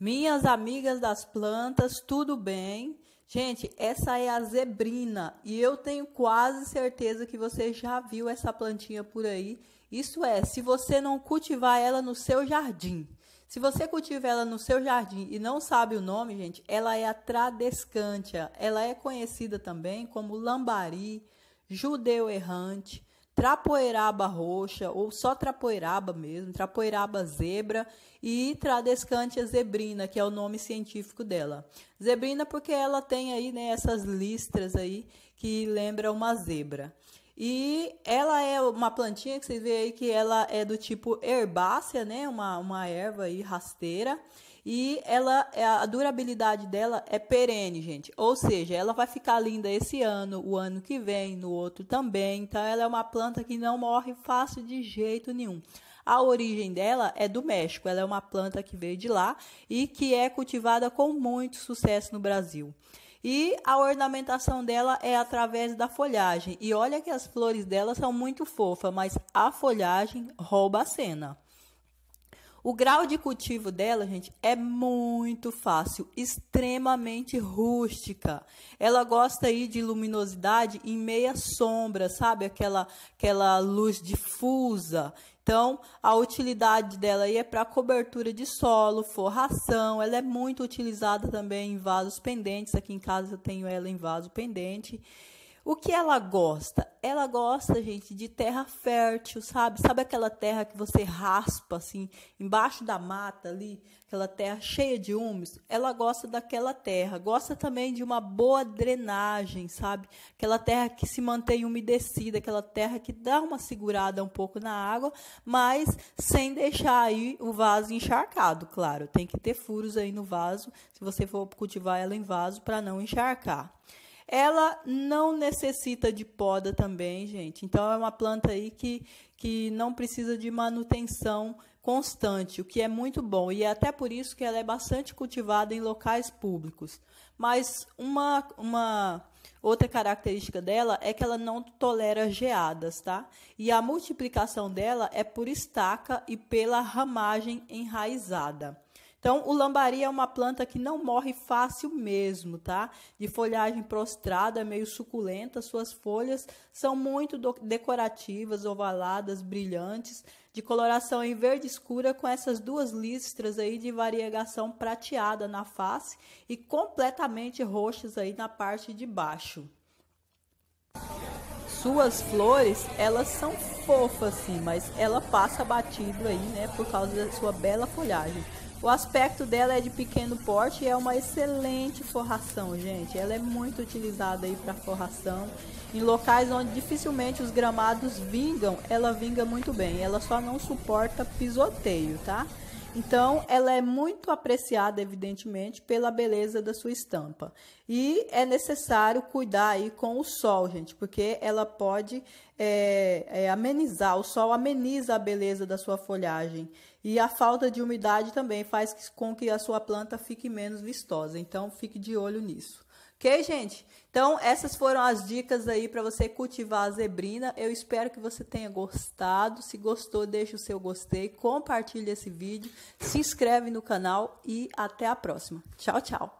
Minhas amigas das plantas, tudo bem? Gente, essa é a zebrina e eu tenho quase certeza que você já viu essa plantinha por aí. Isso é, se você não cultivar ela no seu jardim. Se você cultiva ela no seu jardim e não sabe o nome, gente, ela é a tradescantia. Ela é conhecida também como lambari, judeu errante, trapoeraba roxa, ou só trapoeraba mesmo, trapoeraba zebra e tradescantia zebrina, que é o nome científico dela. Zebrina porque ela tem aí né, essas listras aí que lembra uma zebra. E ela é uma plantinha que vocês veem aí que ela é do tipo herbácea, né? Uma, uma erva aí rasteira e ela é, a durabilidade dela é perene, gente. Ou seja, ela vai ficar linda esse ano, o ano que vem, no outro também. Então ela é uma planta que não morre fácil de jeito nenhum. A origem dela é do México. Ela é uma planta que veio de lá e que é cultivada com muito sucesso no Brasil. E a ornamentação dela é através da folhagem. E olha que as flores dela são muito fofas, mas a folhagem rouba a cena. O grau de cultivo dela, gente, é muito fácil, extremamente rústica. Ela gosta aí de luminosidade em meia sombra, sabe? Aquela, aquela luz difusa. Então, a utilidade dela aí é para cobertura de solo, forração. Ela é muito utilizada também em vasos pendentes. Aqui em casa eu tenho ela em vaso pendente. O que ela gosta? Ela gosta, gente, de terra fértil, sabe? Sabe aquela terra que você raspa assim, embaixo da mata ali, aquela terra cheia de humus? Ela gosta daquela terra. Gosta também de uma boa drenagem, sabe? Aquela terra que se mantém umedecida, aquela terra que dá uma segurada um pouco na água, mas sem deixar aí o vaso encharcado, claro. Tem que ter furos aí no vaso, se você for cultivar ela em vaso para não encharcar. Ela não necessita de poda também, gente. Então é uma planta aí que, que não precisa de manutenção constante, o que é muito bom. E é até por isso que ela é bastante cultivada em locais públicos. Mas uma, uma outra característica dela é que ela não tolera geadas, tá? E a multiplicação dela é por estaca e pela ramagem enraizada. Então, o lambari é uma planta que não morre fácil mesmo, tá? De folhagem prostrada, meio suculenta, suas folhas são muito decorativas, ovaladas, brilhantes, de coloração em verde escura com essas duas listras aí de variegação prateada na face e completamente roxas aí na parte de baixo. Suas flores, elas são fofas sim, mas ela passa batido aí, né, por causa da sua bela folhagem. O aspecto dela é de pequeno porte e é uma excelente forração, gente. Ela é muito utilizada aí para forração. Em locais onde dificilmente os gramados vingam, ela vinga muito bem. Ela só não suporta pisoteio, tá? Então, ela é muito apreciada, evidentemente, pela beleza da sua estampa. E é necessário cuidar aí com o sol, gente, porque ela pode é, é, amenizar, o sol ameniza a beleza da sua folhagem. E a falta de umidade também faz com que a sua planta fique menos vistosa. Então, fique de olho nisso. Ok, gente? Então, essas foram as dicas aí para você cultivar a zebrina. Eu espero que você tenha gostado. Se gostou, deixa o seu gostei, compartilhe esse vídeo, se inscreve no canal e até a próxima. Tchau, tchau!